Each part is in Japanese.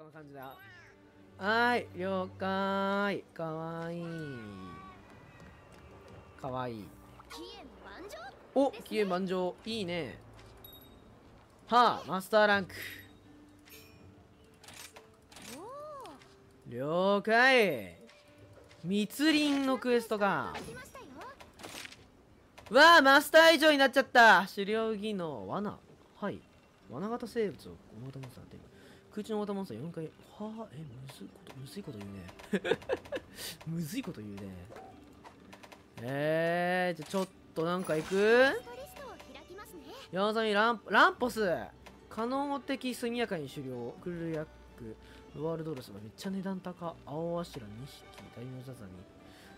この感じだ。はーい了解。かわいい。かわいい。お期限満場。いいね。はあマスターランク。了解。密林のクエストか。わあマスター以上になっちゃった。狩猟技能罠。はい。罠型生物を大型モンスターって空中の大型モンスター4回はあえむずいことむずいこと言うね。むずいこと言うね。えー、じゃちょっとなんか行く？山ザミランポス。可能的速やかに狩猟クルルヤックワールドロスがめっちゃ値段高。青アシラ2匹ダイノザザミ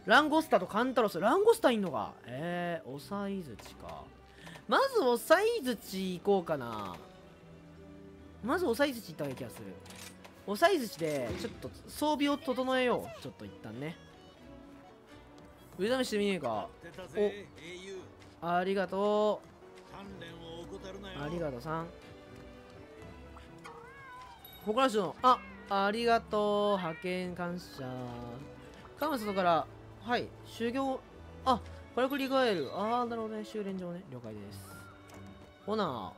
ランゴスタとカンタロス。ランゴスタいんのか？えー、おさいづちか。まずおさいづち行こうかな。まずおさいづち行った方がいい気がする。おさいづちでちょっと装備を整えよう。ちょっと一旦ね。腕試してみねえか。お。ありがとう。ありがとうさん。ここらしの。あありがとう。派遣感謝。カム外から。はい。修行。あ火力リガエルああなるほどね。修練場ね。了解です。ほな。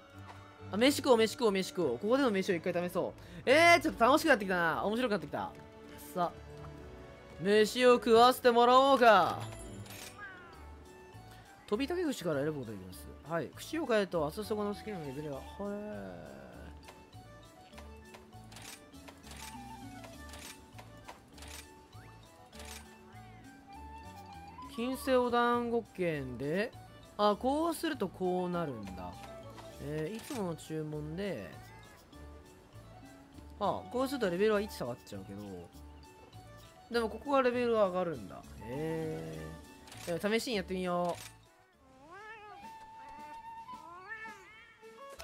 あ飯食おう飯食おう飯食おう。ここでの飯を一回試そう。えー、ちょっと楽しくなってきたな。面白くなってきた。さ飯を食わせてもらおうか。飛び竹串から選ぶことができます。はい。串を変えるとあそそこの好きなレベルが。はい金星お団子券であこうするとこうなるんだ。えー、いつもの注文であこうするとレベルは1下がっちゃうけどでもここはレベルは上がるんだ。へえー、試しにやってみよ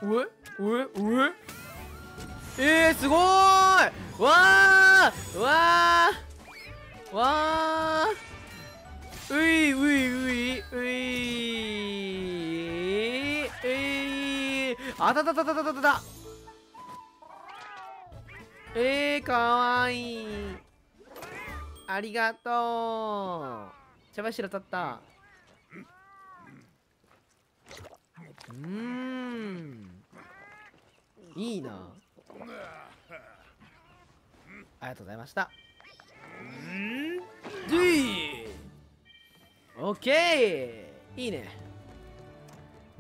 う。おえ？おえ？おえ？えー、すごい！わー！わー！わー！ういういういういういあたたたたたたたたえー、かわいい。ありがとう。茶柱立った。うん。いいな。ありがとうございました。うん。でオッケー。いいね。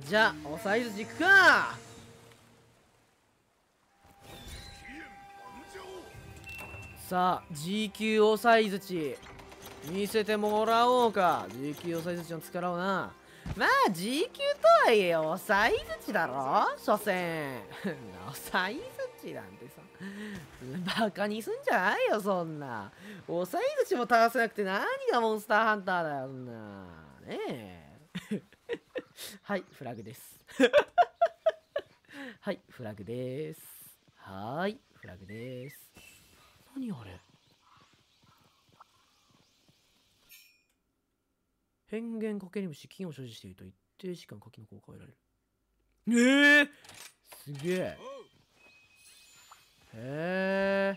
じゃあおサイズ軸か。さあ G 級おサイズ値。見せてもらおうか。G 級おサイズ値の力をな。まあ G 級とはいえおサイズ値だろ？所詮。おサイズ値なんてさ。バカにすんじゃないよそんな。おサイズ値も倒せなくて何がモンスターハンターだよそんな。ねえ。はい フラグです。はいフラグです。はいフラグです。何あれ？変幻かけり虫金を所持していると一定時間火器の効果を得られる。ええー、すげえ。へえ。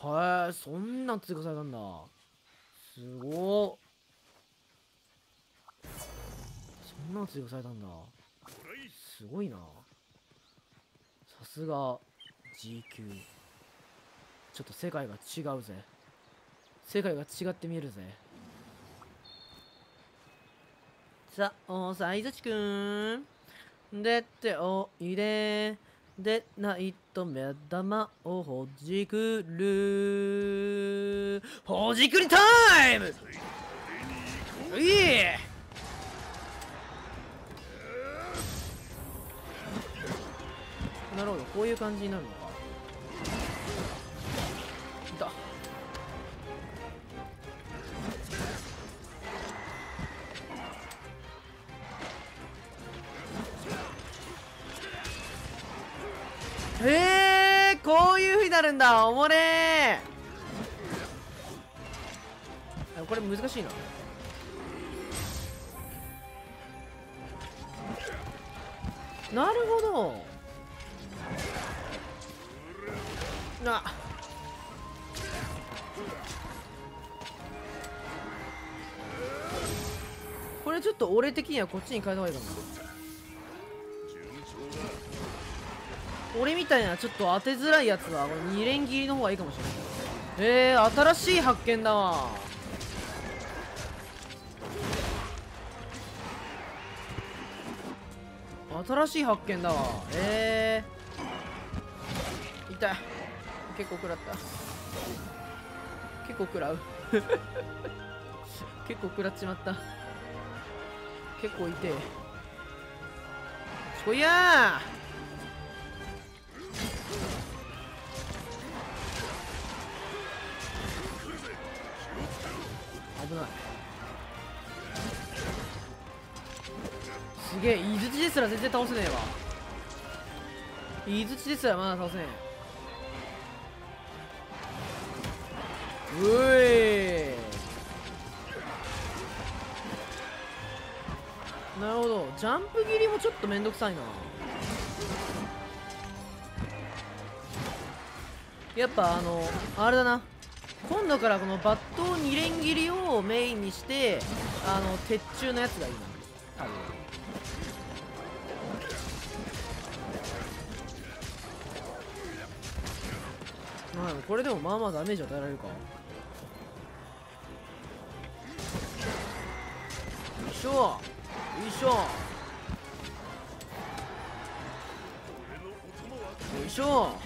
はいそんなん追加されたんだ。すごそんなん追加されたんだ。すごいな。さすが G 級ちょっと世界が違うぜ。世界が違って見えるぜ。さあおさいずちくん。出ておいで。でないと目玉をほじくる。ほじくりタイム！いい！なるほどこういう感じになるのなるんだおもれ。ーこれ難しいな。なるほど。な。これちょっと俺的にはこっちに変えた方がいいかな。俺みたいなちょっと当てづらいやつはこれ2連切りの方がいいかもしれない。えー、新しい発見だわ。新しい発見だわ。えー、痛い。結構食らった。結構食らう。結構食らっちまった。結構痛えそりゃー。危ない。すげえ井槌ですら全然倒せねえわ。井槌ですらまだ倒せねえ。うえなるほど。ジャンプ切りもちょっとめんどくさいな。やっぱあのあれだな。今度からこのバット2連切りをメインにしてあの鉄柱のやつがいいな。多分まあこれでもまあまあダメージ与えられるか。よいしょ。よいしょ。よいしょ。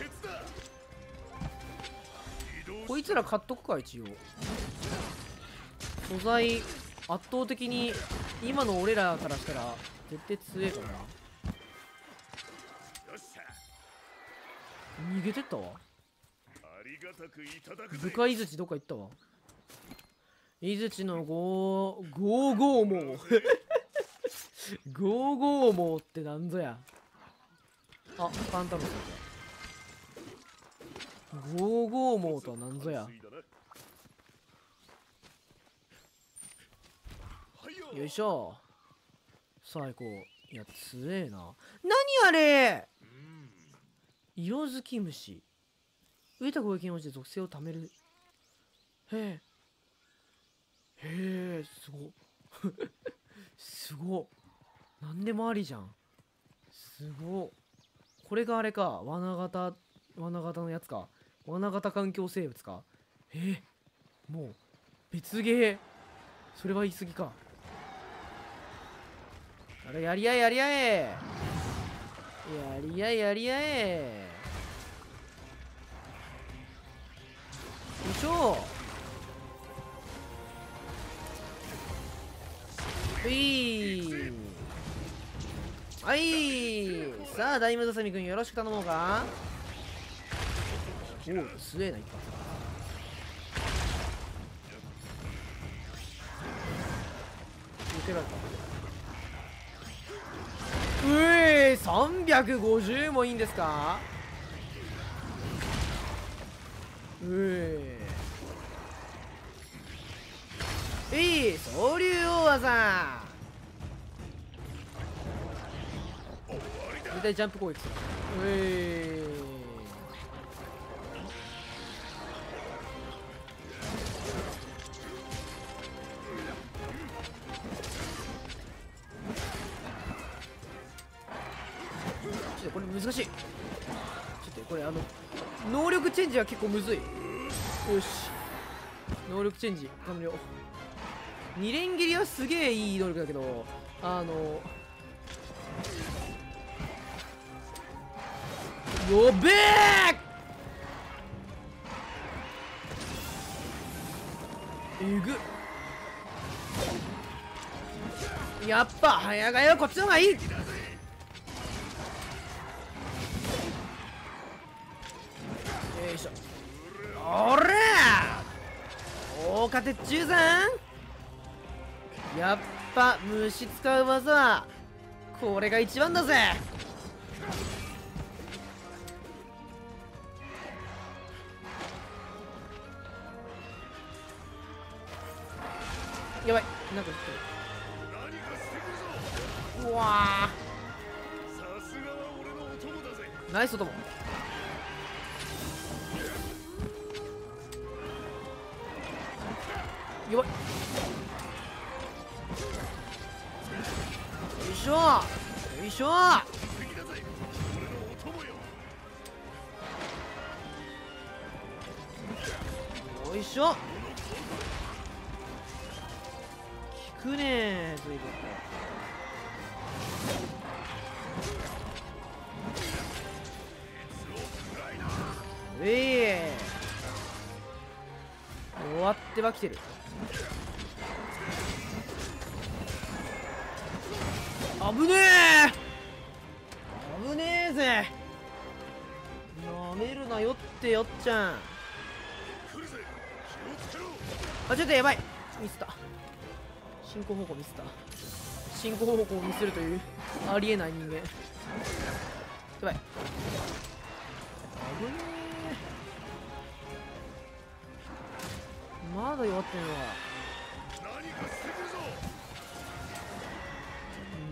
こいつら買っとくか一応。素材圧倒的に今の俺らからしたら絶対強えからな。逃げてったわ。部下井槌どっか行ったわ。井槌のゴーゴーゴーモ ーゴーゴーモーってなんぞや。あパンタロスだ。ゴーゴーモーとは何ぞや。よいしょ。さあ行こういや強えな。何あれ。色づき虫。植えた攻撃に応じて属性を貯める。へえ。へえすご。すご。何でもありじゃん。すご。これがあれか。罠型罠型のやつか。罠型環境生物か？えー、もう別ゲー。それは言い過ぎか。あれやり合えやり合え。やり合えやり合え。よいしょ。うい。はい。さあ大ムザサミ君よろしく頼もうか。おおすげえな一発受けられたうえ350もいいんですかうえいい総流大技絶対ジャンプ攻撃するうえ難しい。ちょっとこれあの能力チェンジは結構むずい。よし。能力チェンジ完了二連切りはすげえいい能力だけどあのよべえ!えぐ。やっぱ早替えはこっちの方がいい。おら大勝中山。やっぱ虫使う技はこれが一番だぜ。やばいなんか来てる。うわナイスとも。弱い。よいしょ。よいしょ。よいしょ。効くねえ随分と。えい。終わってはきてる。危ねえ。危ねえぜ。なめるなよってよっちゃん。あちょっとやばい。ミスった。進行方向ミスった。進行方向をミスるというありえない人間。やばい。危ねえ。まだ弱ってんの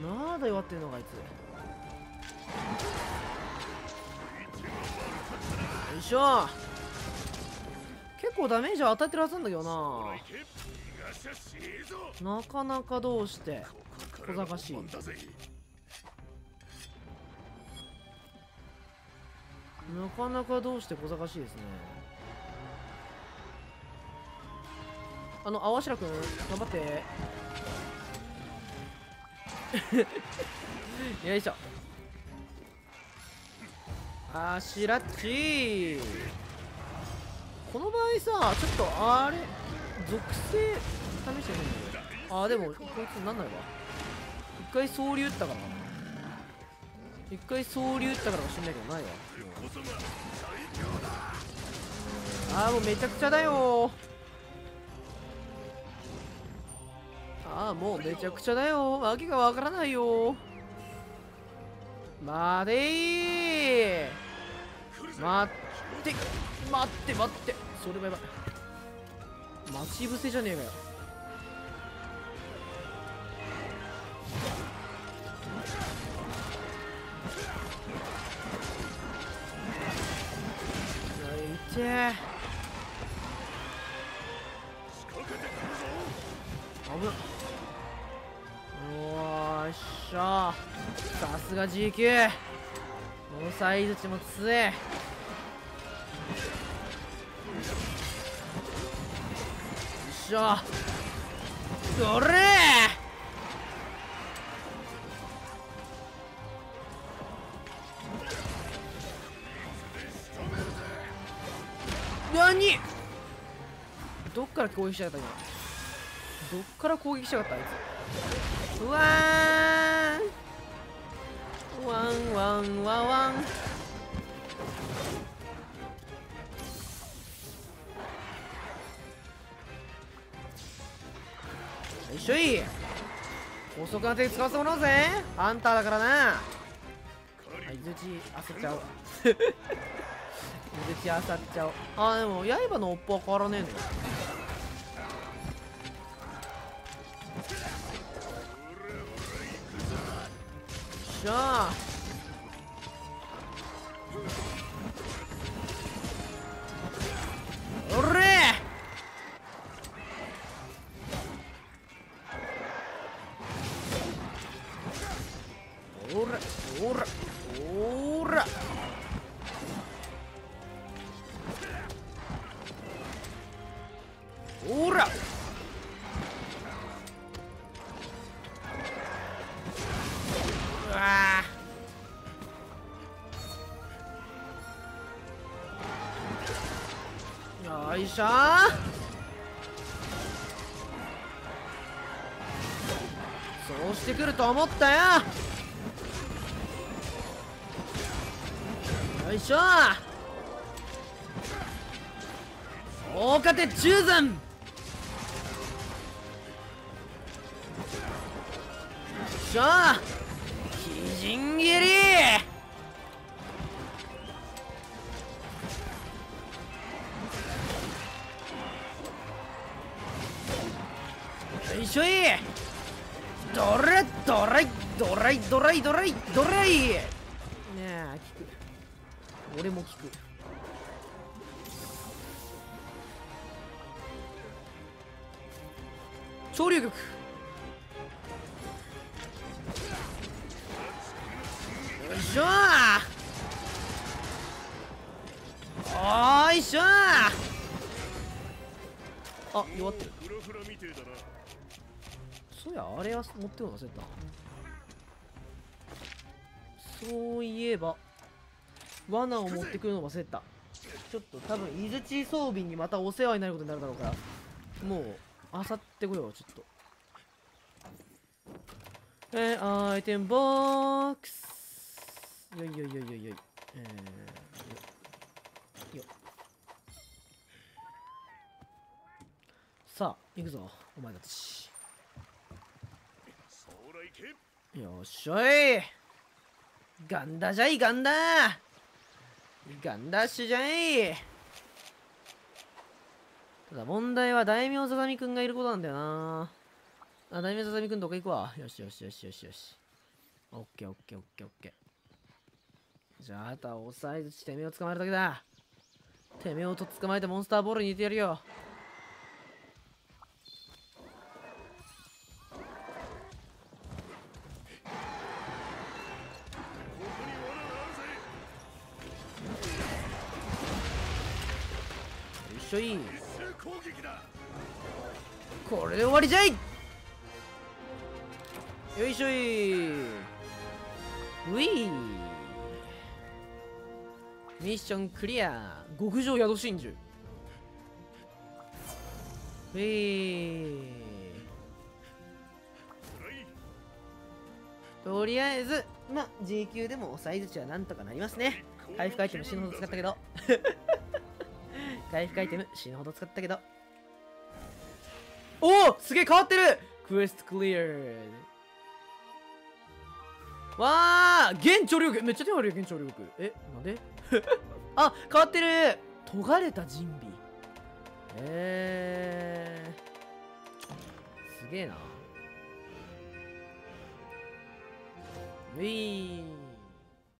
まだ弱ってんのかあいつ。よいしょ。結構ダメージは当たってるはずなんだけどな。なかなかどうして。小賢しい。なかなかどうして小賢しいですね。あの青白くん頑張って。よいしょ。あしらっちこの場合さちょっとあれ属性試してないんだよあでもこいつなんないわ。一回総流打ったからな。一回総流打ったからかしんないけどないわ。あーもうめちゃくちゃだよ。ああもうめちゃくちゃだよ。わけがわからないよ。待てー。待って待って待って。それはやばい。待ち伏せじゃねえかよ。いて。危なよーっしゃさすが GQ ノーサイズ値も強えしょ。どれ。どっから攻撃しやがった今。どっから攻撃しやがったあいつ。うわワンワンワワン。よいしょい。遅くなって使わせてもらうぜ。ハンターだからな。あいずち焦っちゃう。いずち焦っちゃう。あでも刃の尾っぽは変わらねえんだよしいしょ。そうしてくると思ったよ。よいしょ。大勝て中山よいしゃあ鬼人斬り。いしょいドラドライドライドライドライドライねえ聞く。俺も聞く。潮流玉よいしょ。ーおいしょ。ーあ弱ってるそうやあれは持ってくの忘れた。そういえば罠を持ってくるの忘れた。ちょっと多分伊槌装備にまたお世話になることになるだろうからもうあさってこようちょっと。えー、アイテムボックス。よいよいよいよいよい。えー、よよ。さあ行くぞお前たち。よっしょい。ガンダじゃいガンダ。ガンダッシュじゃい。ただ問題は大名さざみくんがいることなんだよな。あ大名さざみくんどこ行くわ。よしよしよしよしよし。オッケーオッケーオッケーオッケー。じゃああとは押さえずちてめえを捕まえるだけだ。てめえをと捕まえてモンスターボールに入れてやるよ。よい。しょいこれで終わりじゃい。よいしょい。ういミッションクリア。極上宿真珠。ういとりあえず。まあ G 級でもサイズ値はなんとかなりますね。回復アイテム死ぬほど使ったけど回復アイテム死ぬほど使ったけど。おおすげえ変わってる。クエストクリアわあ現潮力。めっちゃ手悪い現潮力。えなんで？あ変わってる。尖れた人尾えー、すげえな。うい。ー